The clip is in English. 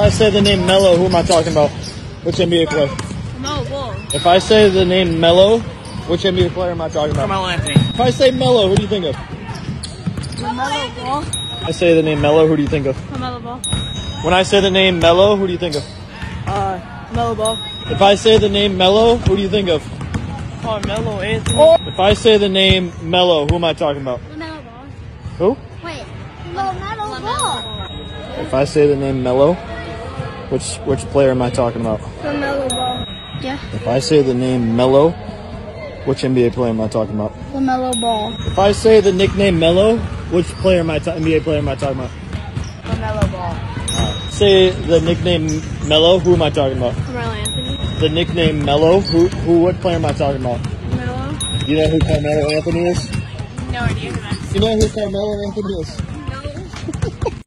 I say the name Melo, who am I talking about? Which NBA player? No, Ball. If I say the name Melo, which NBA player am I talking about? Carmelo Anthony. If I say Melo, who do you think of? Carmelo Ball. I say the name Melo, who do you think of? Carmelo Ball. When I say the name Melo, who do you think of? Uh, Melo Ball. If I say the name Melo, who do you think of? Carmelo Anthony. If I say the name Melo, who am I talking about? LaMelo Ball. Who? Wait. LaMelo Ball. If I say the name Melo, which which player am I talking about? LaMelo Ball. Yeah. If I say the name Melo, which NBA player am I talking about? LaMelo Ball. If I say the nickname Melo, which player am I ta- NBA player am I talking about? LaMelo Ball. Say the nickname Melo, who am I talking about? Carmelo Anthony. The nickname Melo, who who what player am I talking about? Melo. You know who Carmelo Anthony is? No idea who that is. You know who Carmelo Anthony is?